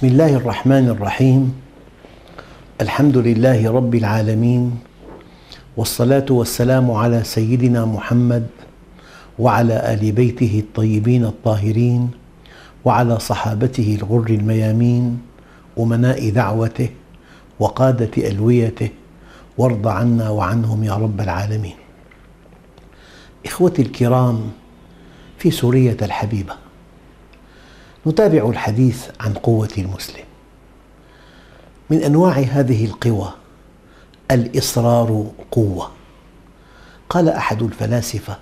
بسم الله الرحمن الرحيم. الحمد لله رب العالمين والصلاة والسلام على سيدنا محمد وعلى آل بيته الطيبين الطاهرين وعلى صحابته الغر الميامين أمناء دعوته وقادة ألويته وارض عنا وعنهم يا رب العالمين. إخوتي الكرام في سورية الحبيبة نتابع الحديث عن قوة المسلم. من أنواع هذه القوى الإصرار قوة. قال أحد الفلاسفة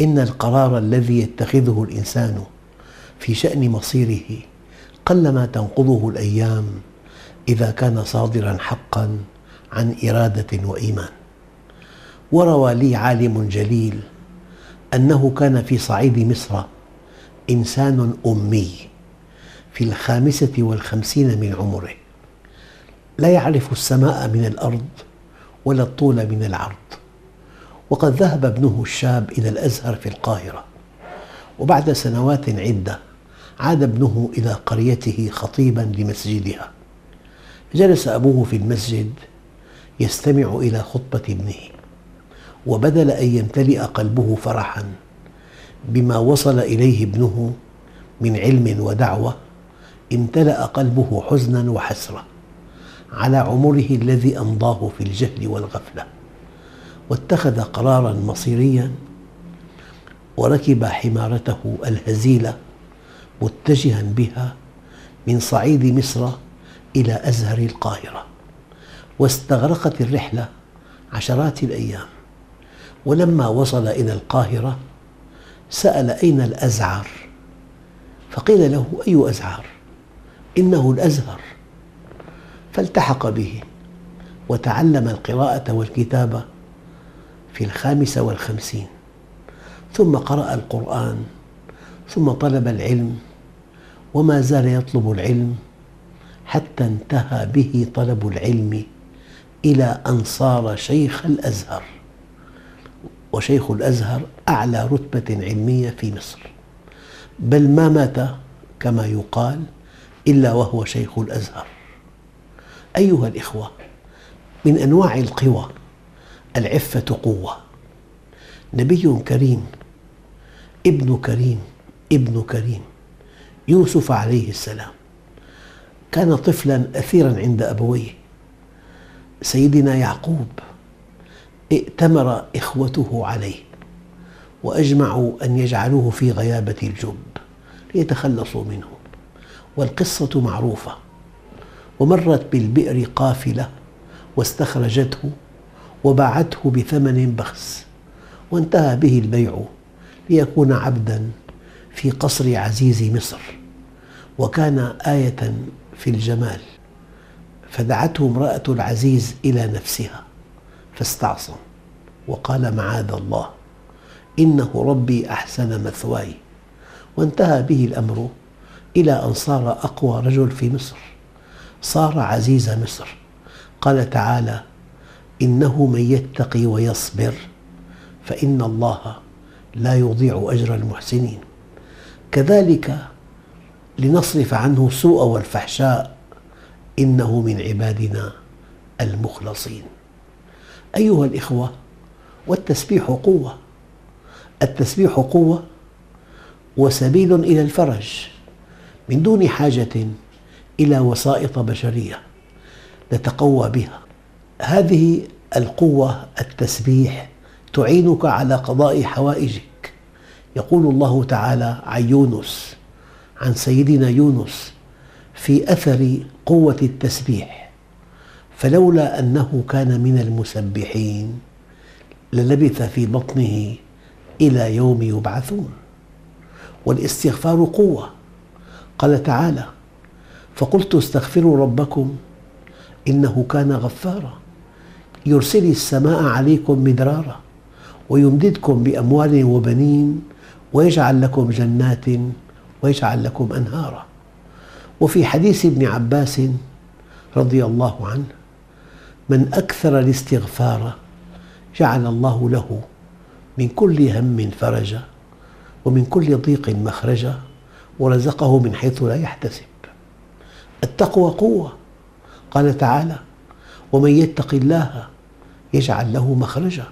إن القرار الذي يتخذه الإنسان في شأن مصيره قلما تنقضه الأيام إذا كان صادرا حقا عن إرادة وإيمان. وروى لي عالم جليل أنه كان في صعيد مصر إنسان أمي في الخامسة والخمسين من عمره. لا يعرف السماء من الأرض ولا الطول من العرض. وقد ذهب ابنه الشاب إلى الأزهر في القاهرة وبعد سنوات عدة عاد ابنه إلى قريته خطيبا لمسجدها. جلس أبوه في المسجد يستمع إلى خطبة ابنه وبدل أن يمتلئ قلبه فرحا بما وصل إليه ابنه من علم ودعوة امتلأ قلبه حزنا وحسرة على عمره الذي أمضاه في الجهل والغفلة واتخذ قرارا مصيريا وركب حمارته الهزيلة متجها بها من صعيد مصر إلى أزهر القاهرة واستغرقت الرحلة عشرات الأيام ولما وصل إلى القاهرة سأل أين الأزعر فقيل له أي أزعر إنه الأزهر. فالتحق به وتعلم القراءة والكتابة في الخامسة والخمسين. ثم قرأ القرآن ثم طلب العلم وما زال يطلب العلم حتى انتهى به طلب العلم إلى أن صار شيخ الأزهر. وشيخ الأزهر أعلى رتبة علمية في مصر. بل ما مات كما يقال إلا وهو شيخ الأزهر. أيها الإخوة من أنواع القوى العفة قوة. نبي كريم ابن كريم ابن كريم يوسف عليه السلام. كان طفلا أثيرا عند أبويه سيدنا يعقوب. ائتمر إخوته عليه وأجمعوا أن يجعلوه في غيابة الجب ليتخلصوا منه والقصة معروفة. ومرت بالبئر قافلة واستخرجته وباعته بثمن بخس وانتهى به البيع ليكون عبدا في قصر عزيز مصر. وكان آية في الجمال فدعته امرأة العزيز إلى نفسها. فاستعصم وقال معاذ الله إنه ربي أحسن مثواي. وانتهى به الأمر إلى أن صار أقوى رجل في مصر صار عزيز مصر. قال تعالى إنه من يتقي ويصبر فإن الله لا يضيع أجر المحسنين. كذلك لنصرف عنه السوء والفحشاء إنه من عبادنا المخلصين. أيها الإخوة والتسبيح قوة. التسبيح قوة وسبيل إلى الفرج من دون حاجة إلى وسائط بشرية نتقوى بها. هذه القوة التسبيح تعينك على قضاء حوائجك. يقول الله تعالى عن يونس عن سيدنا يونس في أثر قوة التسبيح. فلولا أنه كان من المسبحين للبث في بطنه إلى يوم يبعثون. والاستغفار قوة. قال تعالى فقلت استغفروا ربكم إنه كان غفارا. يرسل السماء عليكم مدرارا ويمددكم بأموال وبنين ويجعل لكم جنات ويجعل لكم أنهارا. وفي حديث ابن عباس رضي الله عنه من أكثر الاستغفار جعل الله له من كل هم فرجا ومن كل ضيق مخرجا ورزقه من حيث لا يحتسب. التقوى قوة. قال تعالى ومن يتق الله يجعل له مخرجا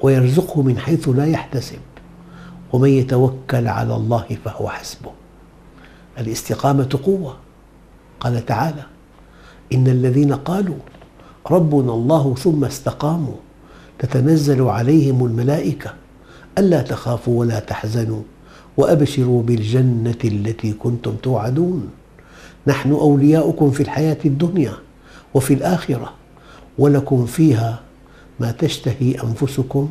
ويرزقه من حيث لا يحتسب. ومن يتوكل على الله فهو حسبه. الاستقامة قوة. قال تعالى إن الذين قالوا ربنا الله ثم استقاموا. تتنزل عليهم الملائكة. ألا تخافوا ولا تحزنوا وأبشروا بالجنة التي كنتم توعدون. نحن أولياؤكم في الحياة الدنيا وفي الآخرة. ولكم فيها ما تشتهي أنفسكم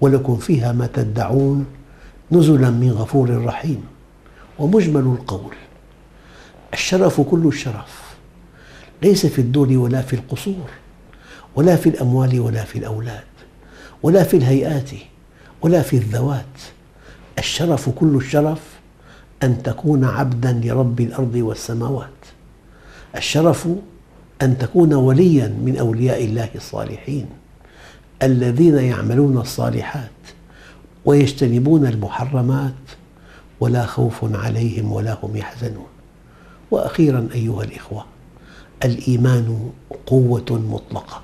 ولكم فيها ما تدعون. نزلا من غفور رحيم. ومجمل القول. الشرف كل الشرف. ليس في الدول ولا في القصور ولا في الأموال ولا في الأولاد ولا في الهيئات ولا في الذوات. الشرف كل الشرف أن تكون عبدا لرب الأرض والسماوات. الشرف أن تكون وليا من أولياء الله الصالحين الذين يعملون الصالحات ويجتنبون المحرمات ولا خوف عليهم ولا هم يحزنون. وأخيرا أيها الإخوة الإيمان قوة مطلقة.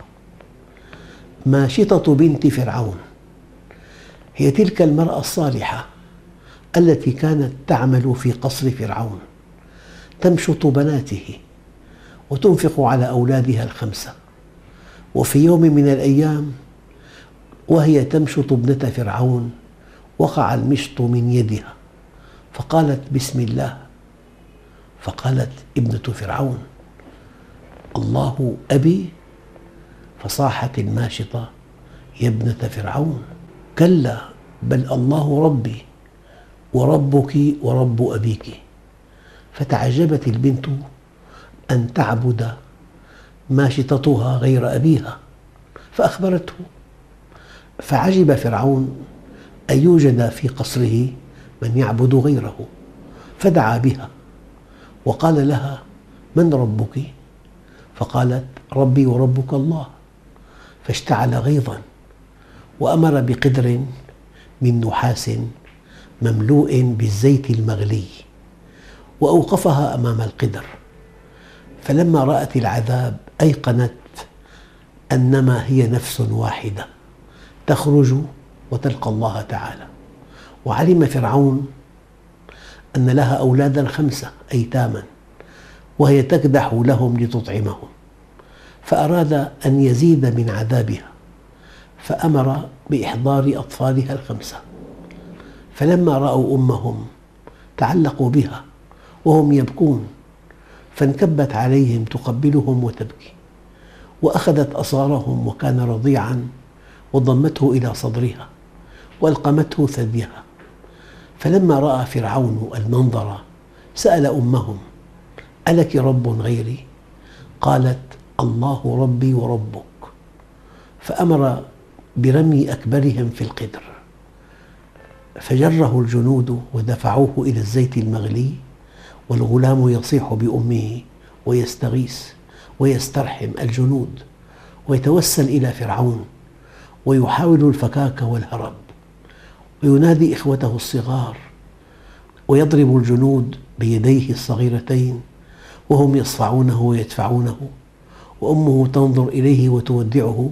ماشطة بنت فرعون هي تلك المرأة الصالحة التي كانت تعمل في قصر فرعون تمشط بناته وتنفق على أولادها الخمسة. وفي يوم من الأيام وهي تمشط ابنة فرعون وقع المشط من يدها فقالت بسم الله فقالت ابنة فرعون الله أبي فصاحت الماشطة يا ابنة فرعون. كلا بل الله ربي وربك ورب أبيك. فتعجبت البنت أن تعبد ماشطتها غير أبيها فأخبرته. فعجب فرعون أن يوجد في قصره من يعبد غيره فدعا بها وقال لها من ربك؟ فقالت ربي وربك الله. فاشتعل غيظا وأمر بقدر من نحاس مملوء بالزيت المغلي وأوقفها أمام القدر. فلما رأت العذاب أيقنت أنما هي نفس واحدة تخرج وتلقى الله تعالى. وعلم فرعون أن لها أولادا خمسة أيتاما. وهي تكدح لهم لتطعمهم. فأراد أن يزيد من عذابها فأمر بإحضار أطفالها الخمسة. فلما رأوا أمهم تعلقوا بها وهم يبكون فانكبت عليهم تقبلهم وتبكي. وأخذت أصارهم وكان رضيعا وضمته إلى صدرها وألقمته ثديها. فلما رأى فرعون المنظر سأل أمهم ألك رب غيري؟ قالت الله ربي وربك. فأمر برمي أكبرهم في القدر. فجره الجنود ودفعوه إلى الزيت المغلي والغلام يصيح بأمه ويستغيث ويسترحم الجنود ويتوسل إلى فرعون ويحاول الفكاك والهرب. وينادي إخوته الصغار ويضرب الجنود بيديه الصغيرتين وهم يصفعونه ويدفعونه وأمه تنظر إليه وتودعه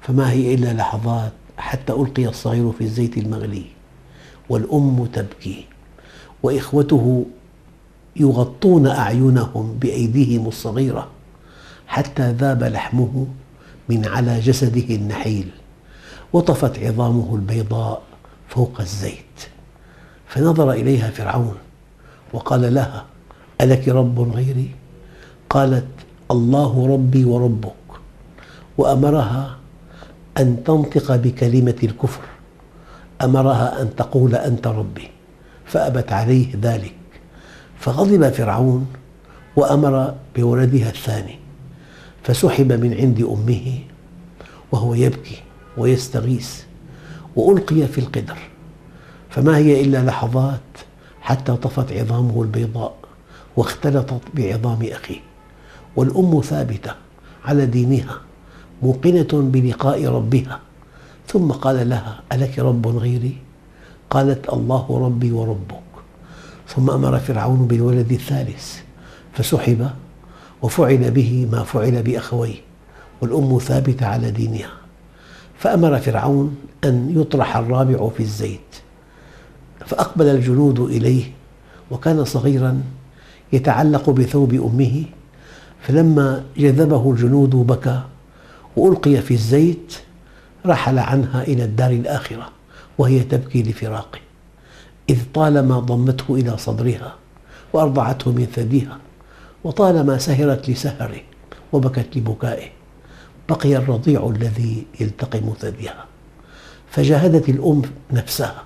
فما هي إلا لحظات حتى ألقي الصغير في الزيت المغلي والأم تبكي وإخوته يغطون أعينهم بأيديهم الصغيرة حتى ذاب لحمه من على جسده النحيل وطفت عظامه البيضاء فوق الزيت فنظر إليها فرعون وقال لها ألك رب غيري؟ قالت الله ربي وربك. وأمرها أن تنطق بكلمة الكفر. أمرها أن تقول أنت ربي. فأبت عليه ذلك. فغضب فرعون وأمر بولدها الثاني. فسحب من عند أمه وهو يبكي ويستغيث وألقي في القدر. فما هي إلا لحظات حتى طفت عظامه البيضاء. واختلطت بعظام أخيه. والأم ثابتة على دينها موقنة بلقاء ربها. ثم قال لها ألك رب غيري؟ قالت الله ربي وربك. ثم أمر فرعون بالولد الثالث فسحب وفعل به ما فعل بأخويه. والأم ثابتة على دينها. فأمر فرعون أن يطرح الرابع في الزيت فأقبل الجنود إليه وكان صغيرا يتعلق بثوب أمه فلما جذبه الجنود بكى وألقي في الزيت رحل عنها إلى الدار الآخرة وهي تبكي لفراقه إذ طالما ضمته إلى صدرها وأرضعته من ثديها وطالما سهرت لسهره وبكت لبكائه بقي الرضيع الذي يلتقم ثديها. فجاهدت الأم نفسها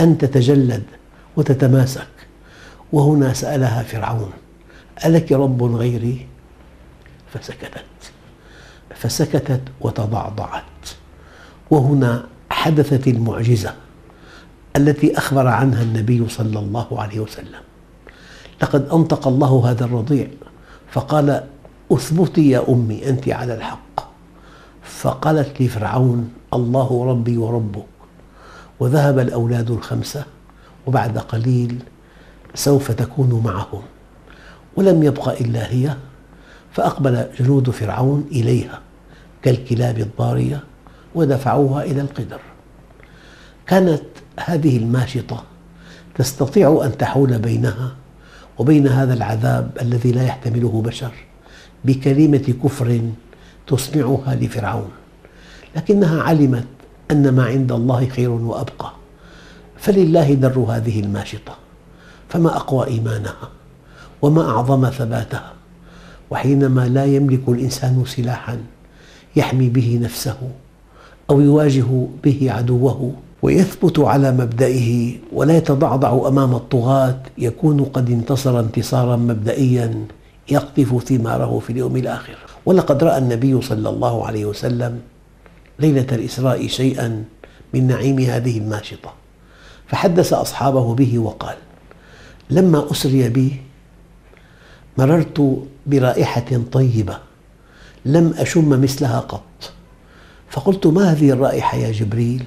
أن تتجلد وتتماسك وهنا سألها فرعون ألك رب غيري؟ فسكتت. فسكتت وتضعضعت. وهنا حدثت المعجزة التي أخبر عنها النبي صلى الله عليه وسلم. لقد أنطق الله هذا الرضيع فقال اثبتي يا أمي أنت على الحق. فقالت لفرعون الله ربي وربك. وذهب الأولاد الخمسة وبعد قليل سوف تكون معهم. ولم يبق إلا هي فأقبل جنود فرعون إليها كالكلاب الضارية ودفعوها إلى القدر. كانت هذه الماشطة تستطيع أن تحول بينها وبين هذا العذاب الذي لا يحتمله بشر بكلمة كفر تسمعها لفرعون لكنها علمت أن ما عند الله خير وأبقى. فلله در هذه الماشطة. فما أقوى إيمانها وما أعظم ثباتها. وحينما لا يملك الإنسان سلاحا يحمي به نفسه أو يواجه به عدوه ويثبت على مبدئه ولا يتضعضع أمام الطغاة يكون قد انتصر انتصارا مبدئيا يقطف ثماره في اليوم الآخر. ولقد رأى النبي صلى الله عليه وسلم ليلة الإسراء شيئا من نعيم هذه الماشطة فحدث أصحابه به وقال لما أسري بي مررت برائحة طيبة لم أشم مثلها قط. فقلت ما هذه الرائحة يا جبريل؟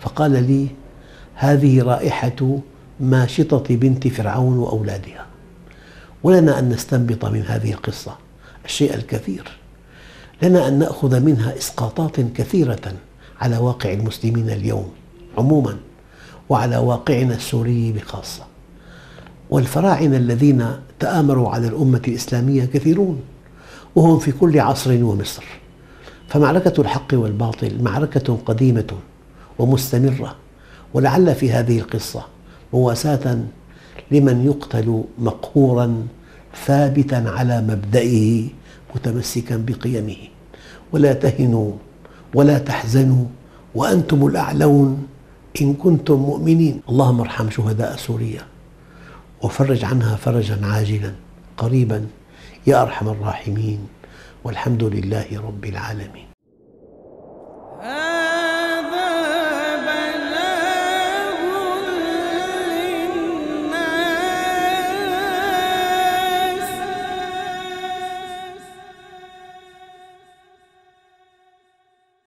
فقال لي هذه رائحة ماشطة بنت فرعون وأولادها ولنا أن نستنبط من هذه القصة الشيء الكثير. لنا أن نأخذ منها إسقاطات كثيرة على واقع المسلمين اليوم عموما وعلى واقعنا السوري بخاصة. والفراعنة الذين تآمروا على الأمة الإسلامية كثيرون وهم في كل عصر ومصر. فمعركة الحق والباطل معركة قديمة ومستمرة ولعل في هذه القصة مواساة لمن يقتل مقهورا ثابتا على مبدئه متمسكا بقيمه. ولا تهنوا ولا تحزنوا وأنتم الأعلون إن كنتم مؤمنين. اللهم ارحم شهداء سوريا. وفرج عنها فرجا عاجلا قريبا. يا أرحم الراحمين والحمد لله رب العالمين.